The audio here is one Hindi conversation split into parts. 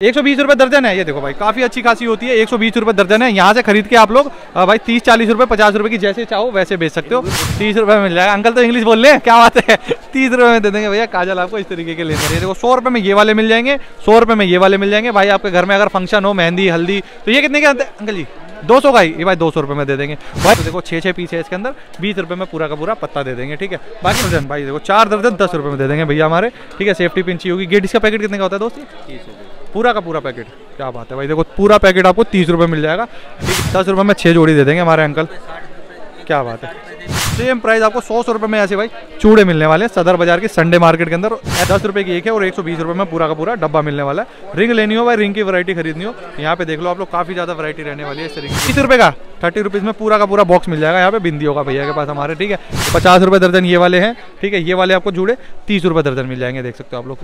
एक सौ बीस रुपए दर्जन है, ये देखो भाई, काफ़ी अच्छी खासी होती है, एक सौ बीस रुपए दर्जन है, यहाँ से खरीद के आप लोग भाई, तीस चालीस रुपए, पचास रुपए की जैसे चाहो, वैसे बेच सकते हो। तीस रुपए में मिल जाएगा। अंकल तो इंग्लिश बोल ले क्या बात है? तीस रुपए में दे देंगे भैया, काजल आपको इस तरीके के लेने हैं। देखो, सौ रुपए में ये वाले मिल जाएँगे, सौ रुपए में ये वाले मिल जाएँगे। भाई, आपके घर में अगर फ़ंक्शन हो, मेहंदी, हल्दी तो ये कितने के हैं? अंकल जी, दो सौ का ही, ये भाई, दो सौ रुपये में दे देंगे। भाई तो देखो छः छः पीस है इसके अंदर, बीस रुपये में पूरा का पूरा पत्ता दे देंगे, ठीक है? बाकी दर्जन, भाई, देखो, चार दर्जन, दस रुपये में दे देंगे भैया हमारे, ठीक है? सेफ्टी चाहिए होगी। गेट इसका पैकेट कितने का होता है दोस्त? पूरा का पूरा पैकेट, क्या बात है भाई, देखो पूरा पैकेट आपको तीस रुपये मिल जाएगा। दस रुपये में छः जोड़ी दे देंगे हमारे अंकल। क्या बात है। सेम प्राइस आपको सौ सौ रुपये में ऐसे भाई चूड़े मिलने वाले हैं सदर बाज़ार के संडे मार्केट के अंदर। दस रुपये की एक है और एक सौ बीस रुपये में पूरा का पूरा डब्बा मिलने वाला है। रिंग लेनी हो भाई रिंग की वैरायटी खरीदनी हो। यहाँ पे देख लो आप लोग, काफ़ी ज़्यादा वैरायटी रहने वाली है इस तरीके तीस रुपये का थर्टी रुपीज़ में पूरा का पूरा बॉक्स मिल जाएगा यहाँ पे बिंदी होगा भैया के पास हमारे, ठीक है? पचास रुपये दर्जन ये वाले हैं, ठीक है? ये वाले आपको जुड़े तीस रुपये दर्जन मिल जाएँगे, देख सकते हो आप लोग।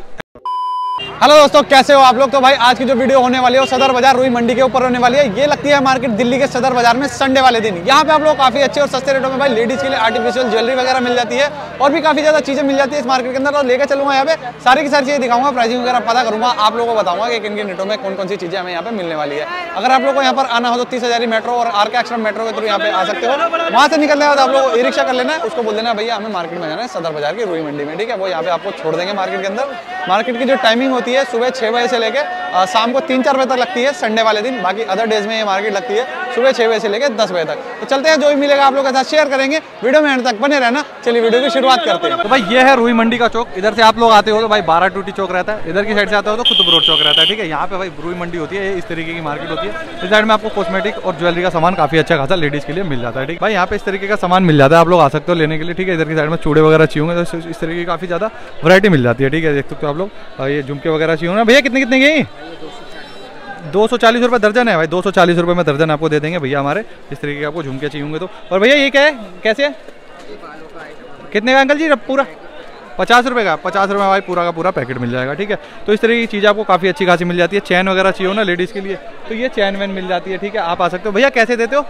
हेलो दोस्तों, कैसे हो आप लोग? तो भाई, आज की जो वीडियो होने वाली है वो सदर बाज़ार रुई मंडी के ऊपर होने वाली है। ये लगती है मार्केट दिल्ली के सदर बाज़ार में संडे वाले दिन। यहाँ पे आप लोग काफ़ी अच्छे और सस्ते रेटों में भाई लेडीज़ के लिए आर्टिफिशियल ज्वेलरी वगैरह मिल जाती है और भी काफ़ी ज़्यादा चीज़ें मिल जाती है इस मार्केट के अंदर। और लेकर चलूँगा यहाँ पे, सारी की सारी चीज़ें दिखाऊँगा प्राइसिंग वगैरह पता करूँगा, आप लोगों को बताऊँगा कि किन किन रेटों में कौन कौन सी चीज़ें हमें यहाँ पे मिलने वाली है। अगर आप लोग को यहाँ पर आना हो तो तीस हजारी मेट्रो और आर के एक्स्ट्रा मेट्रो के थ्रू यहाँ पे आ सकते हो। वहाँ से निकलने बाद आप लोग ई रिक्शा कर लेना उसको बोल देना भैया, हमें मार्केट में जाना है सदर बाज़ार की रुई मंडी में, ठीक है? वो यहाँ पे आपको छोड़ देंगे मार्केट के अंदर। मार्केट की जो टाइमिंग होती है, सुबह छः बजे से लेकर शाम को तीन चार बजे तक लगती है, संडे वाले दिन। बाकी अदर डेज़ में ये मार्केट लगती है। सुबह छः बजे से लेकर दस बजे तक। तो चलते हैं, जो भी मिलेगा आप लोग के साथ शेयर करेंगे। वीडियो में एंड तक बने रहना। चलिए, वीडियो की शुरुआत करते हैं। तो भाई, ये है रुई मंडी का चौक। इधर से आप लोग आते हो तो भाई, बारह टूटी चौक रहता है। इधर की साइड से आते हो तो कुतुब रोड चौक रहता है, ठीक है? यहाँ पे भाई, रुई मंडी होती है इस तरीके की मार्केट होती है। इस साइड में आपको कॉस्मेटिक और ज्वेलरी का सामान काफ़ी अच्छा खासा लेडीज़ के लिए मिल जाता है, ठीक? है भाई, यहाँ पे इस तरीके का सामान मिल जाता है, आप लोग आ सकते हो लेने के लिए, ठीक है? इधर की साइड में चूड़े वगैरह चाहिए होंगे तो इस- तरीके की काफ़ी ज़्यादा वरायटी मिल जाती है, ठीक है? देख सकते हो आप लोग। ये झुमके वगैरह चाहिए होंगे। भैया कितने कितने हैं? दो सौ चालीस रुपये दर्जन है भाई दो सौ चालीस रुपये में दर्जन आपको दे देंगे भैया हमारे। इस तरीके के आपको झुमके चाहिए होंगे तो। और भैया ये क्या है? कैसे है? कितने का अंकल जी? पूरा? पचास रुपये का पचास रुपये में भाई पूरा का पूरा पैकेट मिल जाएगा ठीक है? तो इस तरह की चीज़ आपको काफ़ी अच्छी खासी मिल जाती है। चैन वगैरह चाहिए हो ना लेडीज़ के लिए तो ये चैन वैन मिल जाती है ठीक है? आप आ सकते हो। भैया कैसे देते हो?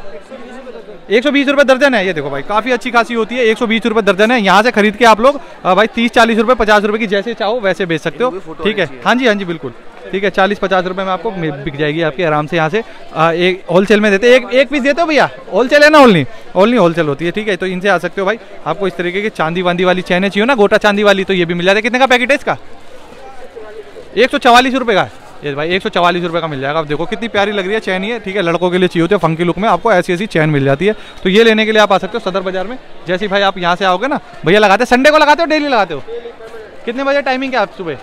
एक सौ बीस रुपये दर्जन है ये देखो भाई काफ़ी अच्छी खासी होती है एक सौ बीस रुपये दर्जन है। यहाँ से खरीद के आप लोग भाई तीस चालीस रुपये पचास रुपये की जैसे चाहो वैसे बेच सकते हो ठीक है। हाँ जी हाँ जी बिल्कुल। ठीक है चालीस पचास रुपये में आपको बिक जाएगी आपकी आराम से यहाँ से। अ, एक होलसेल में देते एक एक पीस देते हो भैया? होलसेल है ना ओनली ओनली होलसेल होती है ठीक है। तो इनसे आ सकते हो भाई। आपको इस तरीके की चांदी वांदी वाली चैने चाहिए ना? गोटा चांदी वाली तो ये भी मिल जाता है। कितने का पैकेट है इसका? एक सौ चवालीस रुपये का। ये भाई एक सौ चवालीस रुपये का मिल जाएगा। आप देखो कितनी प्यारी लग रही है चैन ये। ठीक है लड़कों के लिए चाहिए होती है फंकी लुक में आपको ऐसी ऐसी चैन मिल जाती है। तो ये लेने के लिए आप आ सकते हो सदर बाज़ार में। जैसे भाई आप यहाँ से आओगे ना भैया लगाते संडे को लगाते हो डेली लगाते हो? कितने बजे टाइमिंग है आप सुबह?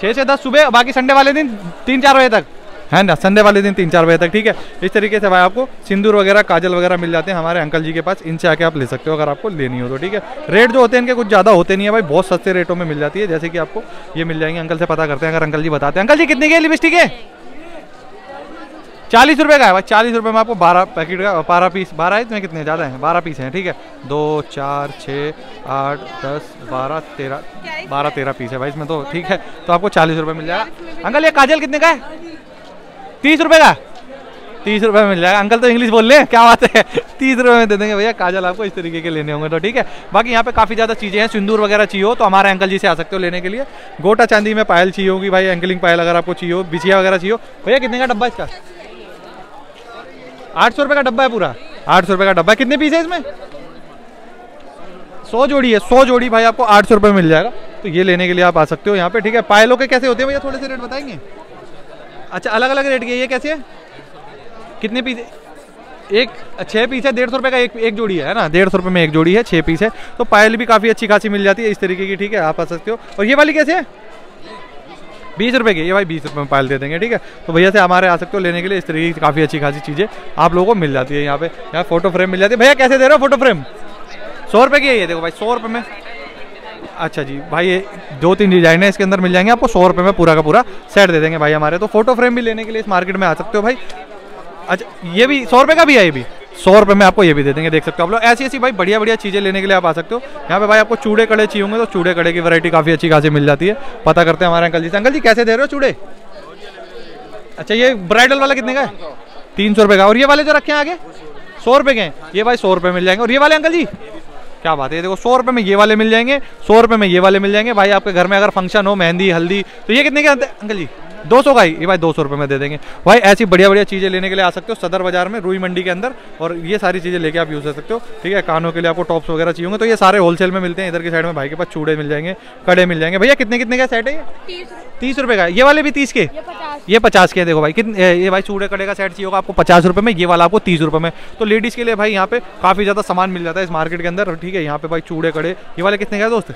छः से दस सुबह, बाकी संडे वाले दिन तीन चार बजे तक। है ना? संडे वाले दिन तीन चार बजे तक, ठीक है? इस तरीके से भाई आपको सिंदूर वगैरह, काजल वगैरह मिल जाते हैं हमारे अंकल जी के पास। इनसे आके आप ले सकते हो अगर आपको लेनी हो तो ठीक है? रेट जो होते हैं इनके कुछ ज़्यादा होते नहीं है भाई, बहुत सस्ते रेटों में मिल जाती है। जैसे कि आपको ये मिल जाएँगे, अंकल से पता करते हैं, अगर अंकल जी बताते हैं। अंकल जी, कितने की लिपस्टिक है चालीस रुपये का है, भाई, चालीस रुपये में आपको बारह पैकेट का, बारह पीस, बारह इसमें कितने ज़्यादा हैं? बारह पीस हैं, ठीक है? दो, चार, छः, आठ, दस, बारह, तेरह बारह, तेरह पीस है भाई, इसमें तो ठीक है तो आपको चालीस रुपये मिल जाएगा। अंकल, ये काजल कितने का है? तीस रुपये का? तीस रुपये में मिल जाएगा। अंकल तो इंग्लिश बोल रहे हैं, क्या बात है? तीस रुपये में दे देंगे भैया, काजल आपको इस तरीके के लेने होंगे तो ठीक है। बाकी यहाँ पे काफ़ी ज़्यादा चीज़ें हैं, सिंदूर वगैरह चाहिए हो तो हमारे अंकल जी से आ सकते हो लेने के लिए। गोटा चांदी में पायल चाहिए होगी भाई एंकलिंग पायल अगर आपको चाहिए हो, बिछिया वगैरह चाहिए हो। भैया, कितने का डब्बा इसका? आठ सौ रुपये का डब्बा है पूरा। आठ सौ रुपये का डब्बा है। कितने पीस है इसमें? सौ जोड़ी है, सौ जोड़ी भाई आपको आठ सौ रुपये मिल जाएगा। तो ये लेने के लिए आप आ सकते हो यहाँ पे, ठीक है? पायलों के कैसे होते हैं भैया? थोड़े से रेट बताएँगे? अच्छा अलग अलग रेट के ये कैसे है? कितने पीस? एक छः पीस है, डेढ़ सौ रुपये का एक एक जोड़ी है ना? डेढ़ सौ रुपये में एक जोड़ी है छः पीस है। तो पायल भी काफ़ी अच्छी खासी मिल जाती है इस तरीके की, ठीक है? आप आ सकते हो। और ये वाली कैसे है? बीस रुपए की, ये भाई बीस रुपए में पायल दे देंगे, ठीक है? तो भैया से हमारे आ सकते हो लेने के लिए, इस तरीके की काफ़ी अच्छी खासी चीज़ें आप लोगों को मिल जाती है यहाँ पे। यहाँ फ़ोटो फ्रेम मिल जाती है। भैया, कैसे दे रहे हो फ़ोटो फ्रेम सौ रुपये की है ये, देखो भाई, सौ रुपये में। अच्छा जी, भाई, ये दो तीन डिज़ाइन है, इसके अंदर मिल जाएँगे आपको सौ रुपये में पूरा का पूरा सेट दे देंगे भाई हमारे। तो फ़ोटो फ्रेम भी लेने के लिए इस मार्केट में आ सकते हो भाई। अच्छा ये भी सौ रुपये का भी है ये भी? सौ रुपये में आपको ये भी दे देंगे, देख सकते हो। आप लोग ऐसी ऐसी भाई बढ़िया बढ़िया चीज़ें लेने के लिए आप आ सकते हो। यहाँ पे भाई आपको चूड़े कड़े चाहिए होंगे तो चूड़े कड़े की वैरायटी काफ़ी अच्छी खासी मिल जाती है। पता करते हैं हमारे अंकल जी से। अंकल जी, कैसे दे रहे हो चूड़े? अच्छा ये ब्राइडल वाला कितने का है? तीन सौ रुपये का। और ये वाले जो रखे हैं आगे? सौ रुपये के ये भाई सौ रुपये मिल जाएँगे। और ये वाले अंकल जी? क्या बात है देखो, सौ रुपये में ये वाले मिल जाएँगे, सौ रुपये में ये वाले मिल जाएँगे। भाई आपके घर में अगर फ़ंक्शन हो, मेहंदी, हल्दी तो ये कितने के अंकल जी? दो सौ का ही ये भाई दो सौ रुपये में दे देंगे। भाई ऐसी बढ़िया बढ़िया चीज़ें लेने के लिए आ सकते हो सदर बाज़ार में रुई मंडी के अंदर और ये सारी चीज़ें लेके आप यूज़ कर सकते हो। ठीक है कानों के लिए आपको टॉप्स वगैरह चाहिए होंगे तो ये सारे होलसेल में मिलते हैं। इधर की साइड में भाई के पास चूड़े मिल जाएँगे कड़े मिल जाएँगे। भैया कितने कितने का सेट है ये? तीस रुपये का ये वाले भी तीस के? ये पचास। के देखो भाई कितने ये भाई चूड़े कड़े का सेट चाहिए होगा आपको पचास रुपये में ये वाला आपको तीस रुपये में। तो लेडीज़ के लिए भाई यहाँ पे काफ़ी ज़्यादा सामान मिल जाता है इस मार्केट के अंदर। ठीक है यहाँ पे भाई चूड़े कड़े ये वाले कितने का दोस्त?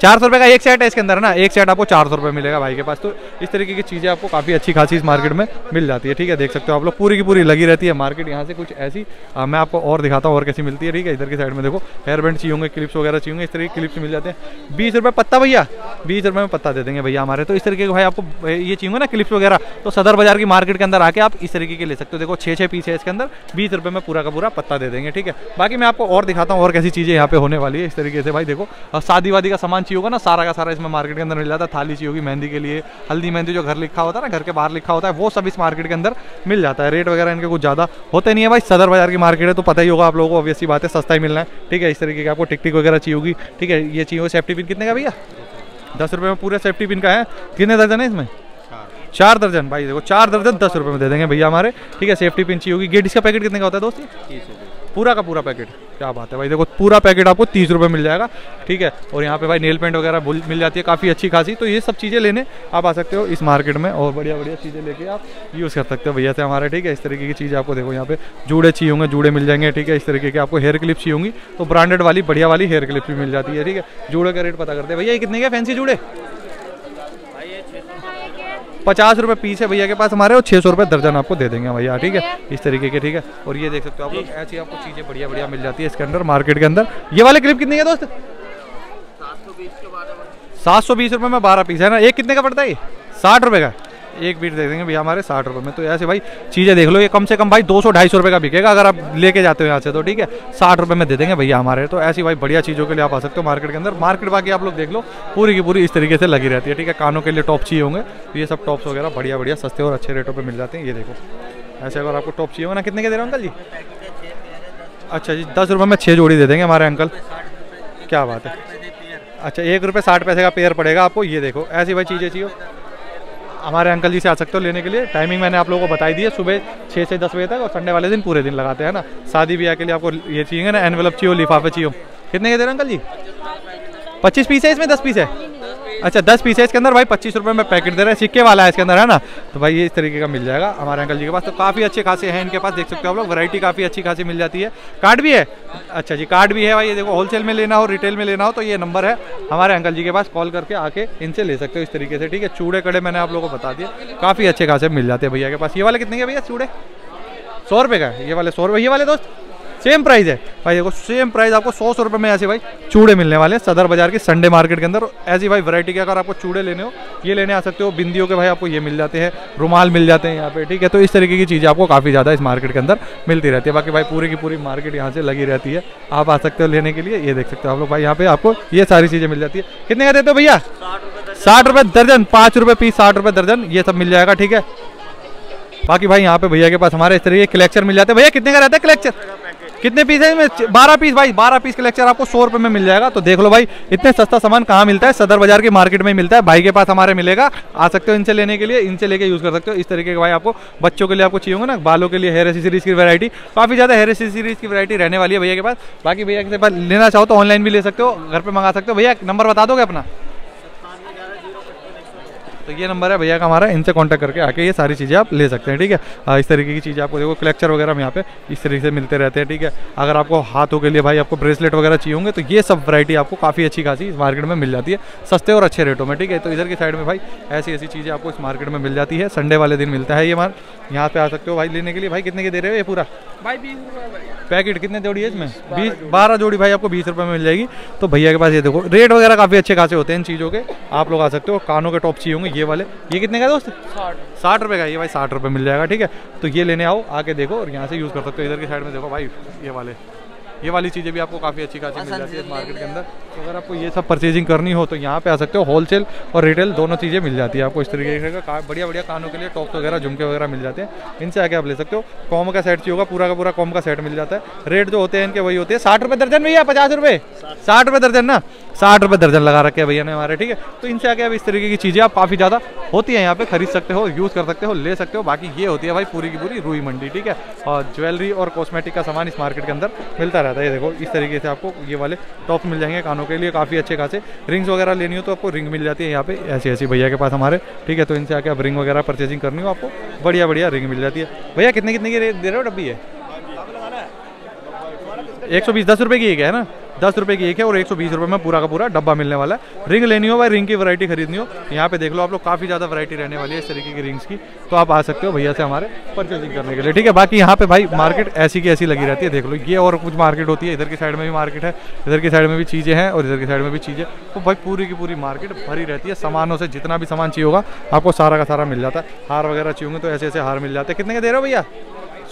चार सौ रुपये का एक सेट है इसके अंदर ना? एक सेट आपको चार सौ रुपये मिलेगा भाई के पास। तो इस तरीके की चीज़ें आपको काफ़ी अच्छी खासी इस मार्केट में मिल जाती है ठीक है? देख सकते हो आप लोग पूरी की पूरी लगी रहती है मार्केट यहाँ से कुछ ऐसी। आ, मैं आपको और दिखाता हूँ और कैसी मिलती है ठीक है? इधर की साइड में देखो हेयर बैंड चाहिए होंगे क्लिप्स वगैरह चाहिए होंगे इस तरीके क्लिप्स मिल जाते हैं। बीस रुपये पत्ता भैया बीस रुपये में पत्ता दे देंगे भैया हमारे। तो इस तरीके के भाई आपको ये चाहिए ना क्लिप्स वगैरह तो सदर बाज़ार की मार्केट के अंदर आके आप इस तरीके के ले सकते हो। देखो छः छः पीस है इसके अंदर बीस रुपये में पूरा का पूरा पत्ता दे देंगे ठीक है? बाकी मैं आपको और दिखाता हूँ और कैसी चीज़ें यहाँ पे होने वाली है इस तरीके से भाई। देखो शादी वादी का सामान चाहिए होगा ना, सारा का सारा इसमें मार्केट के अंदर मिल जाता है, थाली चाहिए होगी मेहंदी के लिए, हल्दी मेहंदी जो घर लिखा होता है ना, घर के बाहर लिखा होता है, वो सब इस मार्केट के अंदर मिल जाता है। रेट वगैरह इनके कुछ ज़्यादा होते नहीं है भाई, सदर बाज़ार की मार्केट है तो पता ही होगा आप लोगों को ऑब्वियसली बात है सस्ता ही मिलना है। ठीक है, इस तरीके की आपको टिक टिक वगैरह चाहिए होगी। ठीक है, ये चाहिए होगी सेफ्टी पिन कितने का भैया? दस रुपये में पूरे सेफ्टी पिन का है। कितने दर्जन है इसमें? चार दर्जन। भाई देखो, चार दर्जन दस रुपये में दे देंगे भैया हमारे। ठीक है सेफ्टी पिन चाहिए होगी। गेट का पैकेट कितने का होता है दोस्त पूरा का पूरा पैकेट, क्या बात है भाई। देखो, पूरा पैकेट आपको तीस रुपये मिल जाएगा, ठीक है। और यहाँ पे भाई नेल पेंट वगैरह मिल जाती है काफ़ी अच्छी खासी। तो ये सब चीज़ें लेने, आप आ सकते हो इस मार्केट में और बढ़िया बढ़िया चीज़ें लेके आप यूज़ कर सकते हो। भैया से हमारे, ठीक है, इस तरीके की चीज़ आपको देखो, यहाँ पे जूड़े चाहिए होंगे, जूड़े मिल जाएँगे, ठीक है, इस तरीके के आपको हेयर क्लिप चाहिए होंगी। तो ब्रांडेड वाली, बढ़िया वाली हेयर क्लिप भी मिल जाती है, ठीक है। जूड़े का रेट पता करते हैं। भैया, ये कितने के फैंसी जूड़े? पचास रुपये पीस है भैया के पास हमारे और छः सौ रुपये दर्जन आपको दे देंगे भैया ठीक है? इस तरीके के ठीक है? और ये देख सकते हो आप लोग ऐसी आपको चीज़ें बढ़िया बढ़िया मिल जाती है इसके अंदर मार्केट के अंदर। ये वाले क्लिप कितनी है दोस्त? सात सौ बीस रुपये में बारह पीस है ना? एक कितने का पड़ता है ये? साठ रुपये का। एक बीट दे देंगे भैया हमारे साठ रुपये में। तो ऐसे भाई, चीज़ें देख लो, ये कम से कम भाई दो सौ, ढाई सौ रुपये का बिकेगा अगर आप लेके जाते हो यहाँ से तो ठीक है। साठ रुपये में दे देंगे भैया हमारे। तो ऐसी भाई बढ़िया चीज़ों के लिए आप आ सकते हो मार्केट के अंदर। मार्केट बाकी आप लोग देख लो, पूरी की पूरी इस तरीके से लगी रहती है, ठीक है। कानों के लिए टॉप चाहिए होंगे तो ये सब टॉप्स वगैरह बढ़िया बढ़िया सस्ते और अच्छे रेटों पर मिल जाते हैं, ये देखो। ऐसे अगर आपको टॉप चाहिए होगा ना, कितने के दे रहे हो अंकल जी? अच्छा जी, दस रुपये में छः जोड़ी दे देंगे हमारे अंकल। क्या बात है। अच्छा एक रुपये साठ पैसे का पेयर पड़ेगा आपको, ये देखो, ऐसी भाई चीज़ें चाहिए हमारे अंकल जी से आ सकते हो लेने के लिए। टाइमिंग मैंने आप लोगों को बताई दी है, सुबह छः से दस बजे तक और संडे वाले दिन पूरे दिन लगाते हैं ना? शादी ब्याह के लिए आपको ये चाहिए ना एनवेलप चाहिए, लिफाफे चाहिए। कितने के दे रहे अंकल जी? पच्चीस पीस है, इसमें दस पीस है। अच्छा दस पीस है इसके अंदर। भाई, पच्चीस रुपये में पैकेट दे रहे हैं। सिक्के वाला है इसके अंदर, है ना? तो भाई ये इस तरीके का मिल जाएगा हमारे अंकल जी के पास। तो काफ़ी अच्छे खासे हैं इनके पास, देख सकते हो आप लोग। वैरायटी काफ़ी अच्छी खासी मिल जाती है। कार्ड भी है? अच्छा जी, कार्ड भी है भाई। ये देखो होलसेल में लेना हो रिटेल में लेना हो तो ये नंबर है। हमारे अंकल जी के पास कॉल करके आके इनसे ले सकते हो इस तरीके से, ठीक है? चूड़े कड़े मैंने आप लोगों को बता दिया काफ़ी अच्छे खासे मिल जाते हैं भैया के पास। ये वाले कितने के भैया? चूड़े? सौ रुपये का ये वाले सौ रुपये ये वाले दोस्त? सेम प्राइस है। भाई देखो, सेम प्राइस आपको सौ सौ रुपये में ऐसे भाई चूड़े मिलने वाले हैं सदर बाज़ार के संडे मार्केट के अंदर। ऐसी भाई वैरायटी के अगर आपको चूड़े लेने हो, ये लेने आ सकते हो। बिंदियों के भाई आपको ये मिल जाते हैं, रुमाल मिल जाते हैं यहाँ पे, ठीक है? तो इस तरीके की चीज़ें आपको काफ़ी ज़्यादा इस मार्केट के अंदर मिलती रहती है। बाकी भाई पूरी की पूरी मार्केट यहाँ से लगी रहती है। आप आ सकते हो लेने के लिए, ये देख सकते हो आप लोग भाई। यहाँ पे आपको ये सारी चीज़ें मिल जाती है। कितने का देते हो भैया? साठ रुपये दर्जन। पाँच रुपये पीस, साठ रुपये दर्जन। ये सब मिल जाएगा, ठीक है? बाकी भाई यहाँ पे भैया के पास हमारे इस तरीके कलेक्चर मिल जाते हैं। भैया, कितने का रहता है कलेक्चर कितने पीस है? इसमें बारह पीस भाई, बारह पीस का लेक्चर आपको सौ रुपए में मिल जाएगा। तो देख लो भाई, इतने सस्ता सामान कहाँ मिलता है? सदर बाज़ार की मार्केट में मिलता है। भाई के पास हमारे मिलेगा। आ सकते हो इनसे लेने के लिए, इनसे लेके यूज़ कर सकते हो। इस तरीके के भाई आपको बच्चों के लिए आपको चाहिए होगा ना। बालों के लिए हेयर एसेसरीज की वैरायटी काफ़ी ज़्यादा हेयर एसेसरीज की वैरायटी रहने वाली है भैया के पास। बाकी भैया के पास लेना चाहो तो ऑनलाइन भी ले सकते हो। घर पर मंगा सकते हो। भैया नंबर बता दोगे अपना? तो ये नंबर है भैया का हमारा इनसे कांटेक्ट करके आके ये सारी चीज़ें आप ले सकते हैं ठीक है? इस तरीके की चीज़ें आपको देखो कलेक्चर वगैरह हम यहाँ पे इस तरीके से मिलते रहते हैं ठीक है? अगर आपको हाथों के लिए भाई आपको ब्रेसलेट वगैरह चाहिए होंगे तो ये सब वैरायटी आपको काफ़ी अच्छी खासी इस मार्केट में मिल जाती है सस्ते और अच्छे रेटों में ठीक है? तो इधर की साइड में भाई ऐसी ऐसी चीज़ें आपको इस मार्केट में मिल जाती है संडे वाले दिन मिलता है ये माल यहाँ पे आ सकते हो भाई लेने के लिए भाई कितने के दे रहे हो ये पूरा? भाई बीस पैकेट कितने जोड़ी है इसमें बीस बारह जोड़ी भाई आपको बीस रुपये में मिल जाएगी। तो भैया के पास ये देखो रेट वगैरह काफ़ी अच्छे खासे होते हैं इन चीज़ों के आप लोग आ सकते हो कानों के टॉप चाहिए होंगे ये वाले। ये कितने का दोस्त? साठ। रुपए का ये भाई साठ रुपए मिल जाएगा ठीक है? तो ये लेने आओ आके देखो और यहाँ से यूज़ कर सकते हो। इधर की साइड में देखो भाई ये वाले। ये वाली चीज़ें भी आपको काफ़ी अच्छी खासी मिल जाती है मार्केट के अंदर। तो अगर आपको ये सब परचेजिंग करनी हो तो यहाँ पे आ सकते हो। होलसेल और रिटेल दोनों चीज़ें मिल जाती है आपको। इस तरीके का का- बढ़िया बढ़िया कानों के लिए टॉप्स वगैरह झुमके वगैरह मिल जाते हैं। इनसे आके आप ले सकते हो। कॉम का सेट चाहिए होगा पूरा का पूरा कॉम का सेट मिल जाता है। रेट जो होते हैं इनके वही होते हैं। साठ रुपये दर्जन भैया पचास रुपये साठ रुपये दर्जन ना? साठ रुपये दर्जन लगा रखे हैं भैया ने हमारे, ठीक है? तो इनसे आके अब इस तरीके की चीज़ें आप काफ़ी ज़्यादा होती है यहाँ पे, खरीद सकते हो यूज़ कर सकते हो, ले सकते हो। बाकी ये होती है भाई पूरी की पूरी रुई मंडी, ठीक है? और ज्वेलरी और कॉस्मेटिक का सामान इस मार्केट के अंदर मिलता रहता है। देखो, इस तरीके से आपको ये वाले टॉप मिल जाएँगे कानों के लिए, काफ़ी अच्छे खासे। रिंग्स वगैरह लेनी हो तो आपको रिंग मिल जाती है यहाँ पे ऐसी ऐसी भैया के पास हमारे, ठीक है? तो इनसे आके आप रिंग वगैरह परचेजिंग करनी हो, आपको बढ़िया बढ़िया रिंग मिल जाती है। भैया कितने कितने की रेट दे रहे हो डब्बी है एक सौ बीस, दस रुपये की एक है ना? दस रुपये की एक है और एक सौ बीस रुपये में पूरा का पूरा डब्बा मिलने वाला है। रिंग लेनी हो भाई रिंग की वैरायटी खरीदनी हो। यहाँ पे देख लो आप लोग, काफ़ी ज़्यादा वैरायटी रहने वाली है इस तरीके की रिंग्स की। तो आप आ सकते हो भैया से हमारे परचेजिंग करने के लिए। ठीक है, बाकी यहाँ पे भाई मार्केट ऐसी की ऐसी लगी रहती है। देख लो, ये और कुछ मार्केट होती है। इधर की साइड में भी मार्केट है, इधर की साइड में भी चीज़ें हैं और इधर की साइड में भी चीज़ें। तो भाई पूरी की पूरी मार्केट भरी रहती है। सामानों से जितना भी सामान चाहिए होगा, आपको सारा का सारा मिल जाता है। हार वगैरह चाहिए तो ऐसे ऐसे हार मिल जाते हैं। कितने का दे रहे हो भैया?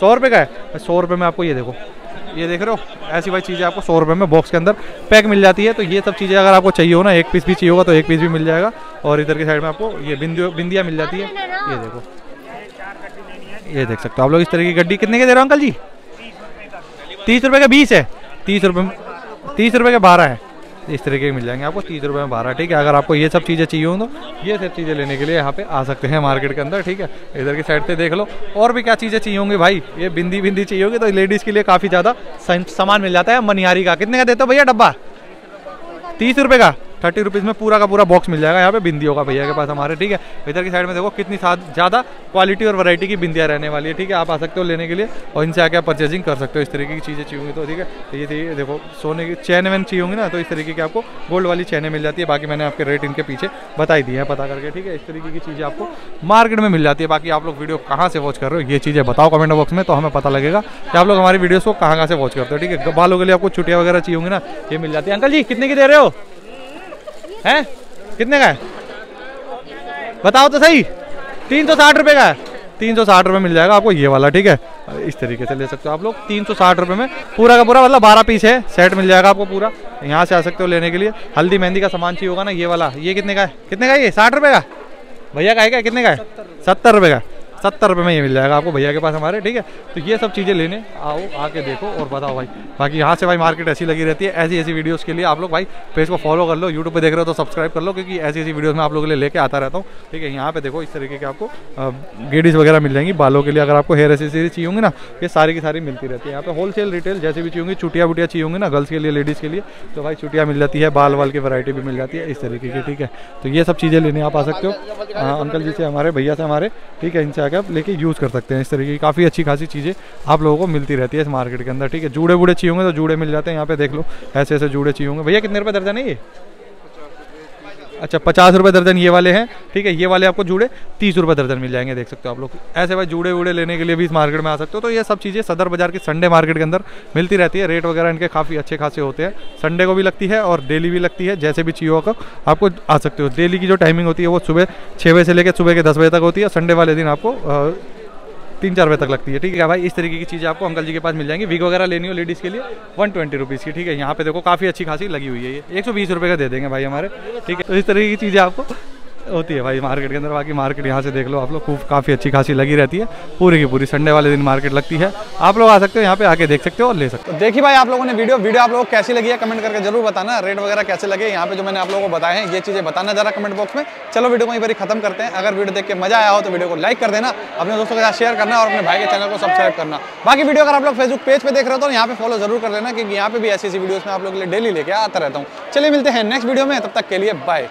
सौ रुपये का है। सौ रुपये में आपको ये देखो ये देख रहे हो, ऐसी वाली चीज़ें आपको सौ रुपये में बॉक्स के अंदर पैक मिल जाती है तो ये सब चीज़ें अगर आपको चाहिए हो ना, एक पीस भी चाहिए होगा तो एक पीस भी मिल जाएगा, और इधर के साइड में आपको ये बिंदियों, बिंदिया मिल जाती है। ये देखो। ये देख सकते हो आप लोग इस तरह की गड्डी कितने के दे रहे हो अंकल जी? तीस रुपये का बीस है, तीस रुपये तीस रुपये के बारह है। इस तरीके के मिल जाएँगे आपको तीस रुपये में बारह, ठीक है? अगर आपको ये सब चीज़ें चाहिए हो तो ये सब चीज़ें लेने के लिए यहाँ पे आ सकते हैं मार्केट के अंदर, ठीक है? इधर की साइड से देख लो। और भी क्या चीज़ें चाहिए होंगी भाई? ये बिंदी बिंदी चाहिए होगी तो लेडीज़ के लिए काफ़ी ज़्यादा सामान मिल जाता है। मनिहारी का। कितने का देते हो भैया डब्बा? तीस रुपये का। थर्टी रुपीज़ में पूरा का पूरा बॉक्स मिल जाएगा यहाँ पे बिंदियों का भैया के पास हमारे, ठीक है? इधर की साइड में देखो कितनी ज़्यादा क्वालिटी और वैरायटी की बिंदियाँ रहने वाली है, ठीक है? आप आ सकते हो लेने के लिए और इनसे आके आप परचेजिंग कर सकते हो, इस तरीके की चीज़ें चाहिए होंगी तो ठीक है? तो ये देखो, सोने की चैन वैन चाहिए होंगी ना तो इस तरीके की आपको गोल्ड वाली चैनें मिल जाती है। बाकी मैंने आपके रेट इनके पीछे बताई दी है, पता करके, ठीक है? इस तरीके की चीज़ें आपको मार्केट में मिल जाती है। बाकी आप लोग वीडियो कहाँ से वॉच कर रहे हो, ये चीज़ें बताओ कमेंट बॉक्स में तो हमें पता लगेगा कि आप लोग हमारी वीडियोस को कहाँ कहाँ से वॉच करते हो, ठीक है? बालों के लिए आपको छुट्टियाँ वगैरह चाहिए होंगी ना, ये मिल जाती है। अंकल जी, कितने की दे रहे हो? हैं? कितने का है? बताओ तो सही। तीन सौ साठ रुपये का है। तीन सौ साठ रुपये मिल जाएगा आपको ये वाला, ठीक है? इस तरीके से ले सकते हो आप लोग। तीन सौ साठ रुपये में पूरा का पूरा मतलब बारह पीस है। सेट मिल जाएगा आपको पूरा। यहाँ से आ सकते हो लेने के लिए। हल्दी मेहंदी का सामान चाहिए होगा ना, ये वाला। ये कितने का है? कितने का ये? साठ रुपये का? भैया का है क्या? कितने का है? सत्तर रुपये का। सत्तर रुपये में ये मिल जाएगा आपको, भैया के पास हमारे, ठीक है? तो ये सब चीज़ें लेने, आओ, आके देखो और बताओ भाई। बाकी यहाँ से भाई मार्केट ऐसी लगी रहती है ऐसी ऐसी वीडियोस के लिए आप लोग भाई पेज को फॉलो कर लो यूट्यूब पे देख रहे हो तो सब्सक्राइब कर लो, क्योंकि ऐसी ऐसी वीडियोज़ में आप लोगों के लिए लेके आता रहता हूँ। ठीक है, यहाँ पे देखो इस तरीके के आपको गेडीज वगैरह मिल जाएँगी। बालों के लिए अगर आपको हेयर एसेसरी चाहिए होंगी ना, ये सारी की सारी मिलती रहती है। यहाँ पे होलसेल रिटेल जैसे भी चाहिए चुटिया वुटिया चाहिए होंगी ना गर्ल्स के लिए लेडीज़ के लिए तो भाई चुटिया मिल जाती है, बाल वाल की वैरायटी भी मिल जाती है, इस तरीके की, ठीक है? तो ये सब चीज़ें लेने आप आ सकते हो। अंकल जी से हमारे, भैया से हमारे, ठीक है, इनसे आके आप लेके यूज़ कर सकते हैं। इस तरीके की काफ़ी अच्छी खासी चीज़ें आप लोगों को मिलती रहती है इस मार्केट के अंदर, ठीक है? जूड़े बूढ़े चाहिए होंगे तो जूड़े मिल जाते हैं, यहाँ पे देख लो। ऐसे ऐसे जूड़े चाहिए होंगे। भैया, कितने रुपये दर्जन है ये? अच्छा पचास रुपये दर्जन ये वाले हैं, ठीक है, ये वाले आपको जूड़े, तीस रुपये दर्जन मिल जाएँगे, देख सकते हो आप लोग। ऐसे भाई जूड़े वूड़े लेने के लिए भी इस मार्केट में आ सकते हो तो ये सब चीज़ें सदर बाज़ार की संडे मार्केट के अंदर मिलती रहती है। रेट वगैरह इनके काफ़ी अच्छे खासे होते हैं। संडे को भी लगती है और डेली भी लगती है, जैसे भी चाहिए होगा आपको आ सकते हो। डेली की जो टाइमिंग होती है, वो सुबह छः बजे से लेकर सुबह के दस बजे तक होती है संडे वाले दिन आपको तीन चार बजे तक लगती है, ठीक है? भाई, इस तरीके की चीज़ें आपको अंकल जी के पास मिल जाएँगी। विग वगैरह लेनी हो लेडीज़ के लिए वन ट्वेंटी रुपीज़ की, ठीक है? यहाँ पे देखो, काफ़ी अच्छी खासी लगी हुई है ये। एक सौ बीस रुपये का दे देंगे भाई हमारे, ठीक है? तो इस तरीके की चीज़ें आपको होती है भाई मार्केट के अंदर। बाकी मार्केट यहाँ से देख लो आप लोग, खूब काफ़ी अच्छी खासी लगी रहती है। पूरी की पूरी संडे वाले दिन मार्केट लगती है। आप लोग आ सकते हो, यहाँ पे आके देख सकते हो और ले सकते हो। देखिए भाई, आप लोगों ने वीडियो वीडियो आप लोगों को कैसी लगी है कमेंट करके ज़रूर बताना। रेट वगैरह कैसे लगे, यहाँ पे जो मैंने आप लोगों को बताया हैं, ये चीज़ें बताना जरा कमेंट बॉक्स में। चलो वीडियो को वहीं पर खत्म करते हैं। अगर वीडियो देख के मज़ा आया हो तो वीडियो को लाइक कर देना, अपने दोस्तों के साथ शेयर करना और अपने भाई के चैनल को सब्सक्राइब करना। बाकी वीडियो अगर आप लोग फेसबुक पेज पे देख रहे हो तो यहाँ पे फॉलो ज़रूर कर लेना, क्योंकि यहाँ पे भी ऐसी ऐसी वीडियोस में आप लोग डेली लेके आता रहता हूँ। चलिए मिलते हैं नेक्स्ट वीडियो में, तब तक के लिए बाय